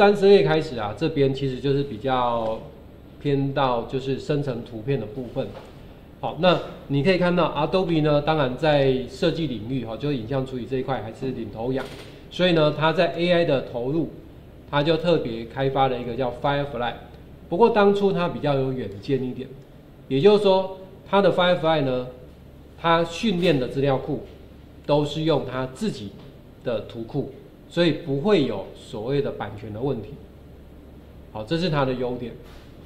三十页开始啊，这边其实就是比较偏到就是生成图片的部分。好，那你可以看到 Adobe 呢，当然在设计领域哈，就是影像处理这一块还是领头羊，所以呢，它在 AI 的投入，它就特别开发了一个叫 Firefly。不过当初它比较有远见一点，也就是说，它的 Firefly 呢，它训练的资料库都是用它自己的图库，所以不会有所谓的版权的问题。好，这是它的优点。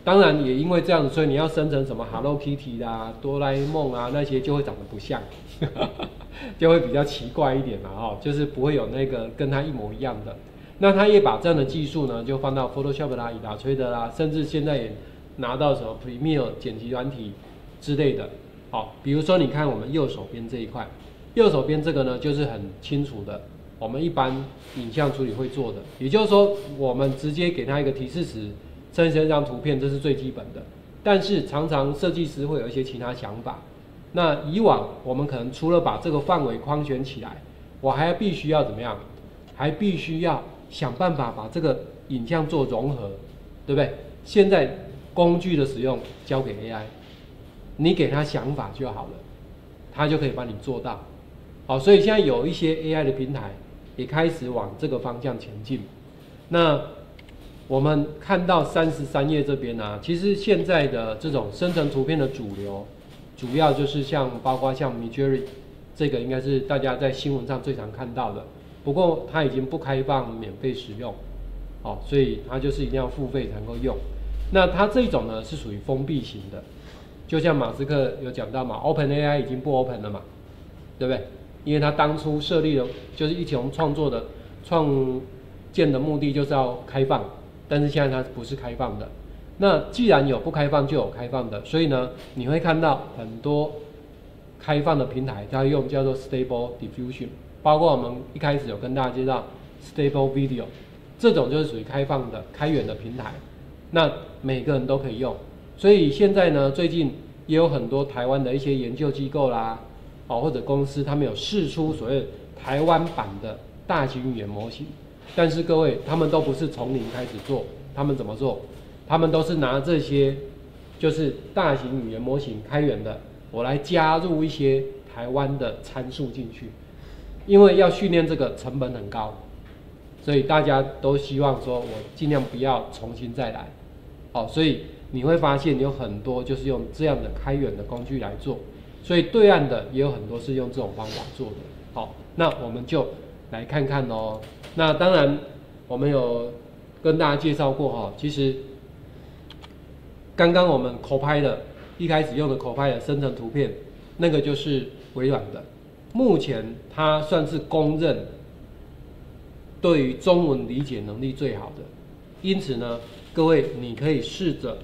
当然也因为这样子，所以你要生成什么 Hello Kitty 啦、哆啦 A 梦啊那些就会长得不像，就会比较奇怪一点啦哦，就是不会有那个跟它一模一样的。那他也把这样的技术呢，就放到 Photoshop 啦、以达吹的啦，甚至现在也拿到什么 Premiere 剪辑软体之类的。好，比如说你看我们右手边这一块，右手边这个呢就是很清楚的，我们一般影像处理会做的，也就是说我们直接给他一个提示词。生成一张图片，这是最基本的。但是常常设计师会有一些其他想法。那以往我们可能除了把这个范围框选起来，我还要必须要怎么样？还必须要想办法把这个影像做融合，对不对？现在工具的使用交给 AI，你给他想法就好了，他就可以帮你做到。好，所以现在有一些 AI 的平台也开始往这个方向前进。那我们看到三十三页这边呢，其实现在的这种生成图片的主流，主要就是像包括像 Midjourney，这个应该是大家在新闻上最常看到的。不过它已经不开放免费使用，哦，所以它就是一定要付费才能够用。那它这种呢是属于封闭型的，就像马斯克有讲到嘛，Open AI 已经不 Open 了嘛，对不对？因为他当初设立了就是一起我们创作的创建的目的就是要开放。但是现在它不是开放的，那既然有不开放就有开放的，所以呢，你会看到很多开放的平台，它用叫做 Stable Diffusion，包括我们一开始有跟大家介绍 Stable Video，这种就是属于开放的、开源的平台，那每个人都可以用。所以现在呢，最近也有很多台湾的一些研究机构啦，哦或者公司，他们有试出所谓台湾版的大型语言模型。但是各位，他们都不是从零开始做，他们怎么做？他们都是拿这些，就是大型语言模型开源的，我来加入一些台湾的参数进去，因为要训练这个成本很高，所以大家都希望说我尽量不要重新再来，好，所以你会发现有很多就是用这样的开源的工具来做，所以对岸的也有很多是用这种方法做的，好，那我们就。来看看哦，那当然我们有跟大家介绍过哈，其实刚刚我们口拍的，一开始用的口拍的生成图片，那个就是微软的，目前它算是公认对于中文理解能力最好的，因此呢，各位你可以试着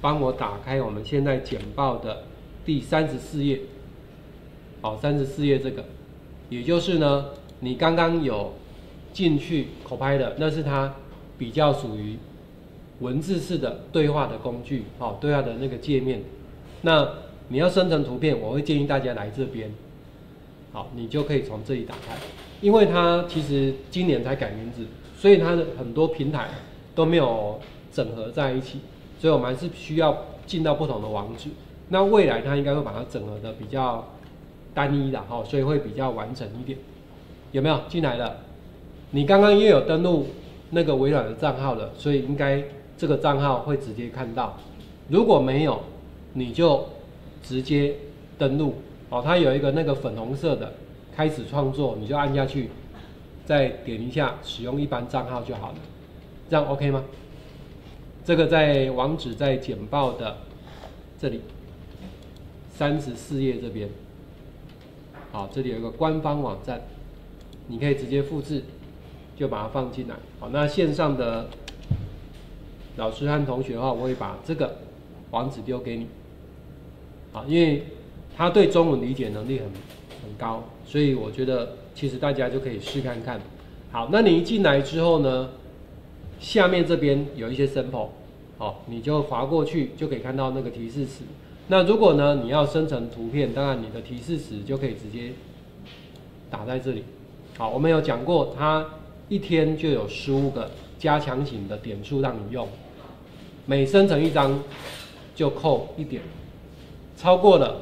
帮我打开我们现在简报的第三十四页，好，三十四页这个，也就是呢。你刚刚有进去口拍的，那是它比较属于文字式的对话的工具，好，对话的那个界面。那你要生成图片，我会建议大家来这边，好，你就可以从这里打开，因为它其实今年才改名字，所以它的很多平台都没有整合在一起，所以我们还是需要进到不同的网址。那未来它应该会把它整合的比较单一的，哈，所以会比较完整一点。有没有进来了？你刚刚也有登录那个微软的账号了，所以应该这个账号会直接看到。如果没有，你就直接登录哦。它有一个那个粉红色的开始创作，你就按下去，再点一下使用一般账号就好了。这样 OK 吗？这个在网址在简报的这里三十四页这边。好，这里有一个官方网站。你可以直接复制，就把它放进来。好，那线上的老师和同学的话，我会把这个网址丢给你。好，因为他对中文理解能力很很高，所以我觉得其实大家就可以试看看。好，那你一进来之后呢，下面这边有一些 sample，好，你就划过去就可以看到那个提示词。那如果呢你要生成图片，当然你的提示词就可以直接打在这里。好，我们有讲过，它一天就有十五个加强型的点数让你用，每生成一张就扣一点，超过了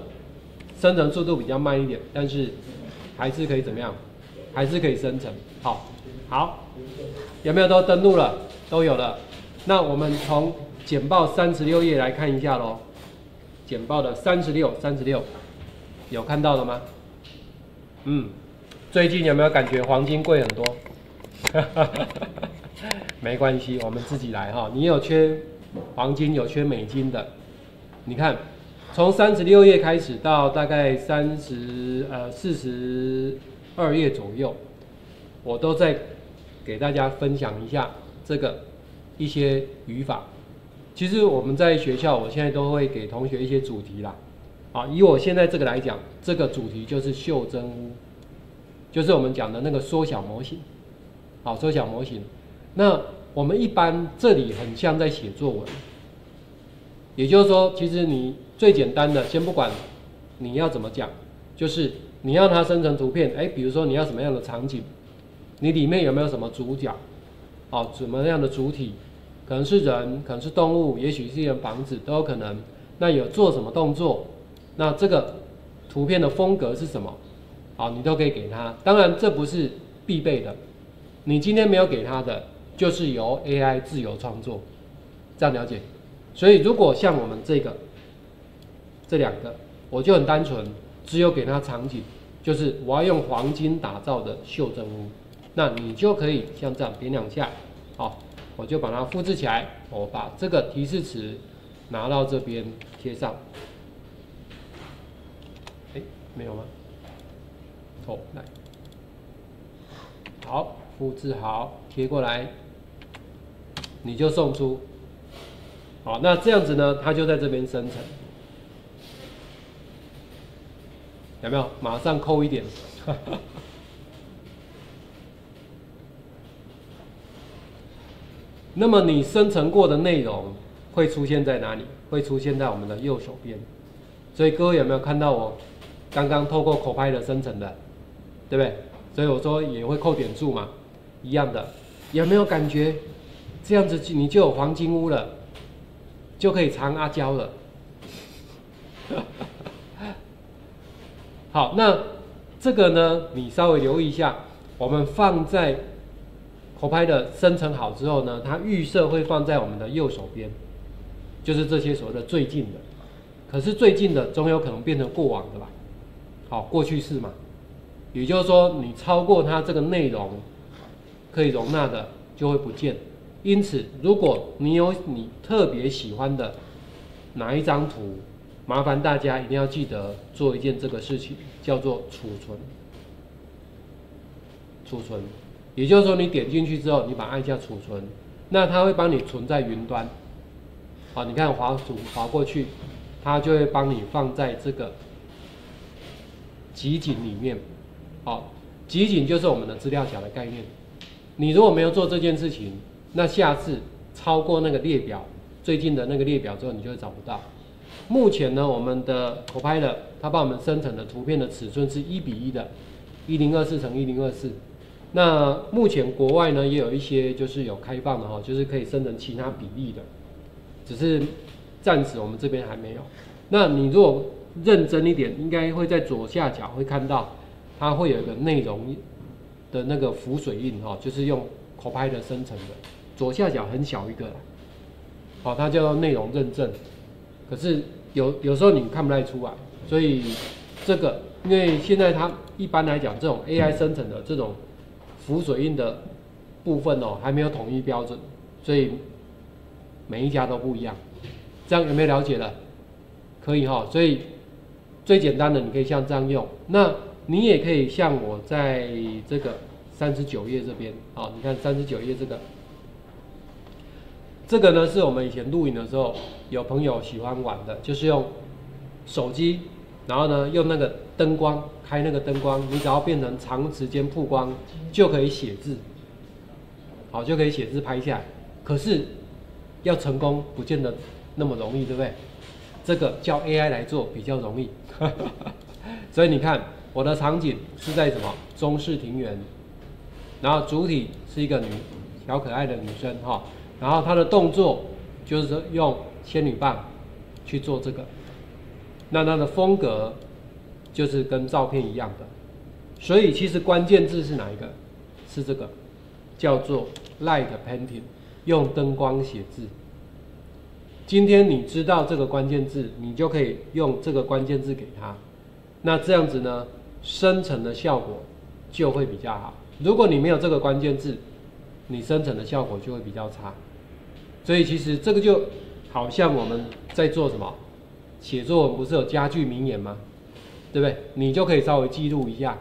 生成速度比较慢一点，但是还是可以怎么样？还是可以生成。好，好，有没有都登录了？都有了。那我们从简报三十六页来看一下喽。简报的三十六，三十六，有看到了吗？嗯，最近有没有感觉黄金贵很多？没关系，我们自己来哈。你有缺黄金，有缺美金的，你看，从三十六页开始到大概三十呃四十二页左右，我都在给大家分享一下这个一些语法。其实我们在学校，我现在都会给同学一些主题啦。啊，以我现在这个来讲，这个主题就是袖珍屋，就是我们讲的那个缩小模型。好，缩小模型。那我们一般这里很像在写作文，也就是说，其实你最简单的，先不管你要怎么讲，就是你要它生成图片，哎，比如说你要什么样的场景，你里面有没有什么主角，哦，什么样的主体，可能是人，可能是动物，也许是一间房子，都有可能。那有做什么动作？那这个图片的风格是什么？好，你都可以给他。当然，这不是必备的。你今天没有给他的，就是由 AI 自由创作，这样了解。所以如果像我们这个这两个，我就很单纯，只有给他场景，就是我要用黄金打造的袖珍屋，那你就可以像这样点两下，好，我就把它复制起来，我把这个提示词拿到这边贴上。哎，没有吗？哦，来，好。复制好，贴过来，你就送出。好，那这样子呢，它就在这边生成，有没有？马上扣一点。那么你生成过的内容会出现在哪里？会出现在我们的右手边。所以各位有没有看到我刚刚透过口拍的生成的，对不对？所以我说也会扣点数嘛。一样的，有没有感觉？这样子你就有黄金屋了，就可以藏阿娇了。好，那这个呢，你稍微留意一下。我们放在口拍的生成好之后呢，它预设会放在我们的右手边，就是这些所谓的最近的。可是最近的总有可能变成过往的吧？好，过去式嘛。也就是说，你超过它这个内容。可以容纳的就会不见，因此如果你有你特别喜欢的哪一张图，麻烦大家一定要记得做一件这个事情，叫做储存。储存，也就是说你点进去之后，你把按下储存，那它会帮你存在云端。好，你看滑鼠滑过去，它就会帮你放在这个集锦里面。好，集锦就是我们的资料夹的概念。你如果没有做这件事情，那下次超过那个列表最近的那个列表之后，你就会找不到。目前呢，我们的 Copilot 它帮我们生成的图片的尺寸是一比一的，一零二四乘一零二四。那目前国外呢也有一些就是有开放的哈，就是可以生成其他比例的，只是暂时我们这边还没有。那你如果认真一点，应该会在左下角会看到，它会有一个内容。的那个浮水印哈，就是用 Copilot 生成的，左下角很小一个，好，它叫做内容认证。可是有有时候你看不太出来，所以这个因为现在它一般来讲，这种 AI 生成的这种浮水印的部分哦，还没有统一标准，所以每一家都不一样。这样有没有了解了？可以哈，所以最简单的你可以像这样用。那你也可以像我在这个三十九页这边啊，你看三十九页这个，这个呢是我们以前录影的时候有朋友喜欢玩的，就是用手机，然后呢用那个灯光开那个灯光，你只要变成长时间曝光就可以写字，好就可以写字拍下来。可是要成功不见得那么容易，对不对？这个叫 AI 来做比较容易，所以你看。我的场景是在什么中式庭园，然后主体是一个女小可爱的女生哈，然后她的动作就是用仙女棒去做这个，那它的风格就是跟照片一样的，所以其实关键字是哪一个？是这个，叫做 light painting，用灯光写字。今天你知道这个关键字，你就可以用这个关键字给他，那这样子呢，生成的效果就会比较好。如果你没有这个关键字，你生成的效果就会比较差。所以其实这个就好像我们在做什么写作文，不是有佳句名言吗？对不对？你就可以稍微记录一下。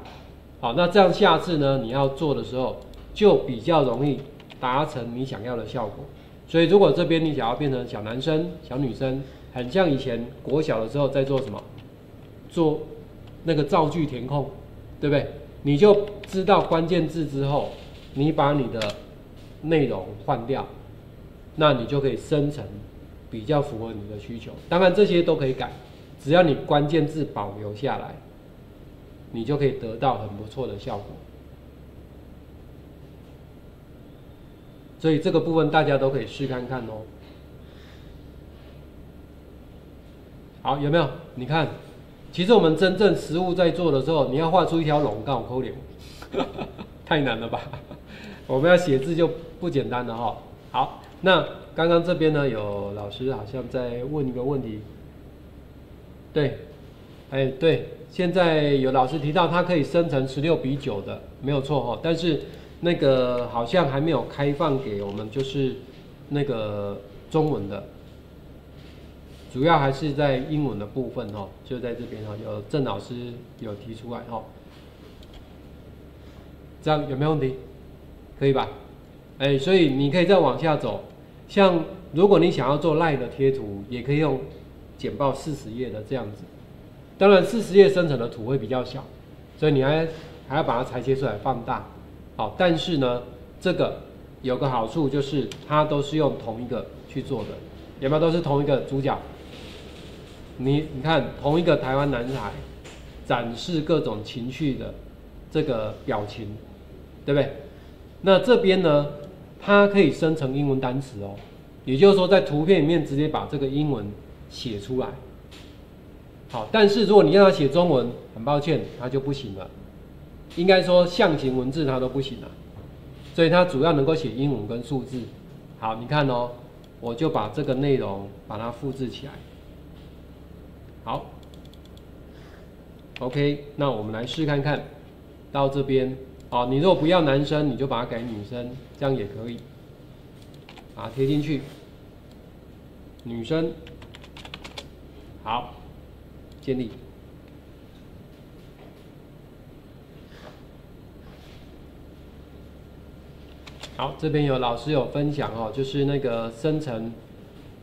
好，那这样下次呢，你要做的时候就比较容易达成你想要的效果。所以如果这边你想要变成小男生、小女生，很像以前国小的时候在做什么，做那个造句填空，对不对？你就知道关键字之后，你把你的内容换掉，那你就可以生成比较符合你的需求。当然这些都可以改，只要你关键字保留下来，你就可以得到很不错的效果。所以这个部分大家都可以试看看哦。好，有没有？你看。其实我们真正实物在做的时候，你要画出一条龙，刚好扣脸，太难了吧？我们要写字就不简单了哈。好，那刚刚这边呢，有老师好像在问一个问题。对，哎对，现在有老师提到它可以生成十六比九的，没有错哈。但是那个好像还没有开放给我们，就是那个中文的。主要还是在英文的部分哈，就在这边哈，有郑老师有提出来哈，这样有没有问题？可以吧？哎，所以你可以再往下走，像如果你想要做赖的贴图，也可以用简报四十页的这样子，当然四十页生成的图会比较小，所以你还还要把它裁切出来放大，好，但是呢，这个有个好处就是它都是用同一个去做的，有没有都是同一个主角？你你看，同一个台湾男孩展示各种情绪的这个表情，对不对？那这边呢，它可以生成英文单词哦，也就是说，在图片里面直接把这个英文写出来。好，但是如果你要它写中文，很抱歉，它就不行了。应该说象形文字它都不行了，所以它主要能够写英文跟数字。好，你看哦，我就把这个内容把它复制起来。好，OK，那我们来试看看，到这边，好，你如果不要男生，你就把它改女生，这样也可以，把它贴进去，女生，好，建立，好，这边有老师有分享哦，就是那个生成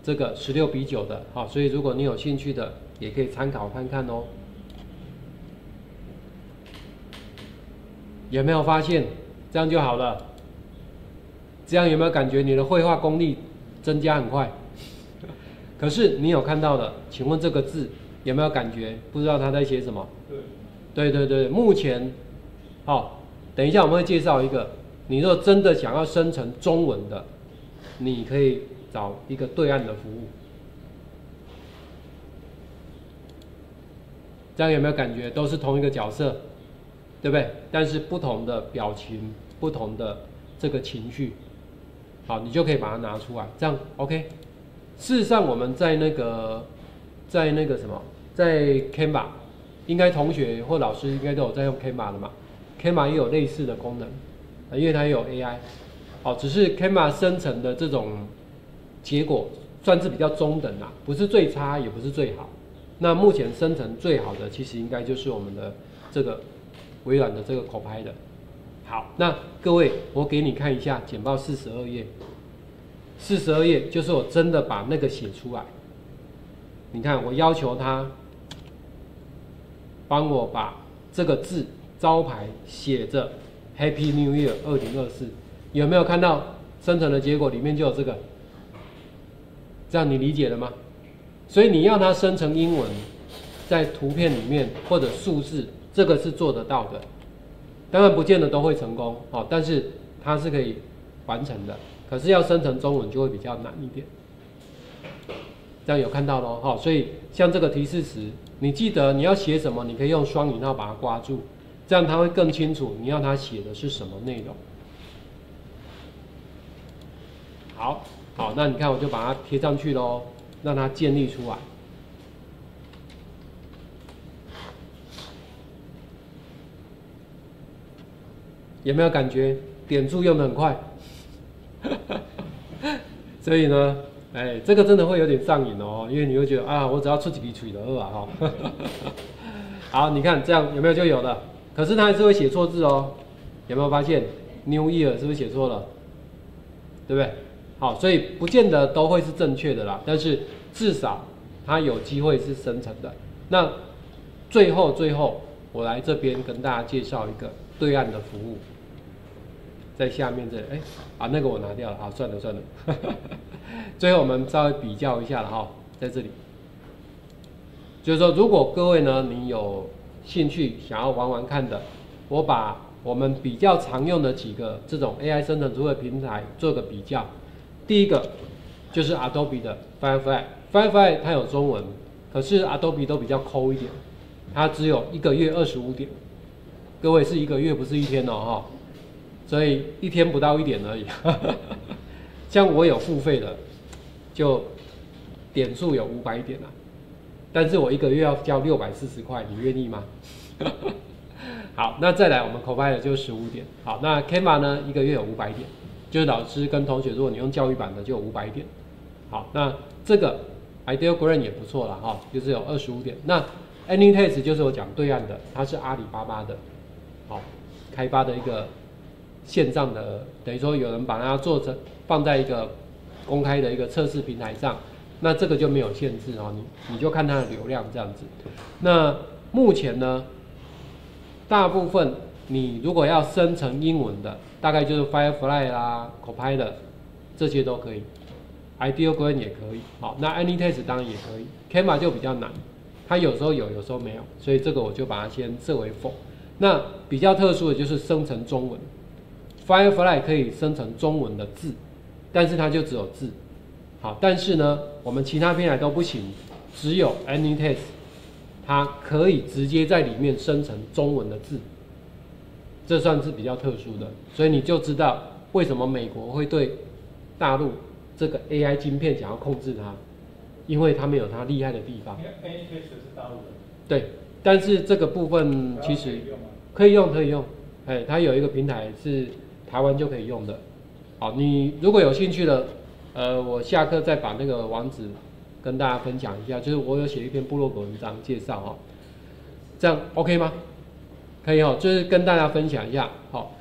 这个十六比九的，好，所以如果你有兴趣的。也可以参考看看哦。有没有发现这样就好了？这样有没有感觉你的绘画功力增加很快？可是你有看到的，请问这个字有没有感觉？不知道他在写什么？对，对对对，目前，好，等一下我们会介绍一个，你若真的想要生成中文的，你可以找一个对岸的服务。这样有没有感觉都是同一个角色，对不对？但是不同的表情，不同的这个情绪，好，你就可以把它拿出来，这样 OK。事实上，我们在那个，在那个什么，在 Canva，应该同学或老师应该都有在用 Canva 的嘛？Canva 也有类似的功能，因为它也有 AI，好，只是 Canva 生成的这种结果算是比较中等啦，不是最差，也不是最好。那目前生成最好的，其实应该就是我们的这个微软的这个口拍的。好，那各位，我给你看一下简报四十二页，四十二页就是我真的把那个写出来。你看，我要求他帮我把这个字招牌写着 Happy New Year 二零二四，有没有看到生成的结果里面就有这个？这样你理解了吗？所以你要它生成英文，在图片里面或者数字，这个是做得到的。当然不见得都会成功，哦，但是它是可以完成的，可是要生成中文就会比较难一点。这样有看到咯，哈，所以像这个提示词，你记得你要写什么，你可以用双引号把它挂住，这样它会更清楚你要它写的是什么内容。好，好，那你看我就把它贴上去喽，让它建立出来。有没有感觉点数用的很快？所以呢，哎，这个真的会有点上瘾哦，因为你会觉得啊，我只要出几笔水的二啊哈。好，你看这样有没有就有了？可是它还是会写错字哦，有没有发现？New Year 是不是写错了？对不对？好，所以不见得都会是正确的啦，但是至少它有机会是生成的。那最后最后，我来这边跟大家介绍一个对岸的服务。在下面这里，哎，啊，那个我拿掉了，好，算了算了。最后我们稍微比较一下了哈，在这里，就是说，如果各位呢，你有兴趣想要玩玩看的，我把我们比较常用的几个这种 AI 生成图的平台做个比较。第一个就是 Adobe 的 Firefly，Firefly 它有中文，可是 Adobe 都比较抠一点，它只有一个月二十五点，各位是一个月，不是一天哦，哈。所以一天不到一点而已，像我有付费的，就点数有五百点啊，但是我一个月要交六百四十块，你愿意吗？好，那再来我们 Copilot 就十五点，好，那 Canva 呢一个月有五百点，就是老师跟同学，如果你用教育版的就有五百点，好，那这个 Ideal Green 也不错了哈，就是有二十五点，那 AnyText 就是我讲对岸的，它是阿里巴巴的，好，开发的一个。线上的等于说有人把它做成放在一个公开的一个测试平台上，那这个就没有限制哦，你你就看它的流量这样子。那目前呢，大部分你如果要生成英文的，大概就是 Firefly 啦、Copilot 这些都可以，Ideal Green 也可以。好，那 AnyText 当然也可以，Canva 就比较难，它有时候有，有时候没有，所以这个我就把它先设为否。那比较特殊的就是生成中文。Firefly 可以生成中文的字，但是它就只有字。好，但是呢，我们其他平台都不行，只有 AnyText，它可以直接在里面生成中文的字，这算是比较特殊的。所以你就知道为什么美国会对大陆这个 AI 晶片想要控制它，因为它们有它厉害的地方。AnyText 是大陆的。对，但是这个部分其实可以用，可以用。哎，它有一个平台是。台湾就可以用的，好，你如果有兴趣的，呃，我下课再把那个网址跟大家分享一下，就是我有写一篇部落格文章介绍哈，这样 OK 吗？可以哦，就是跟大家分享一下，好，